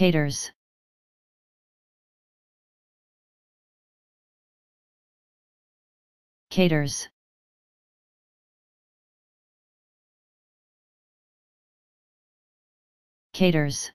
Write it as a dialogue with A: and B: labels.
A: caters caters. Caters.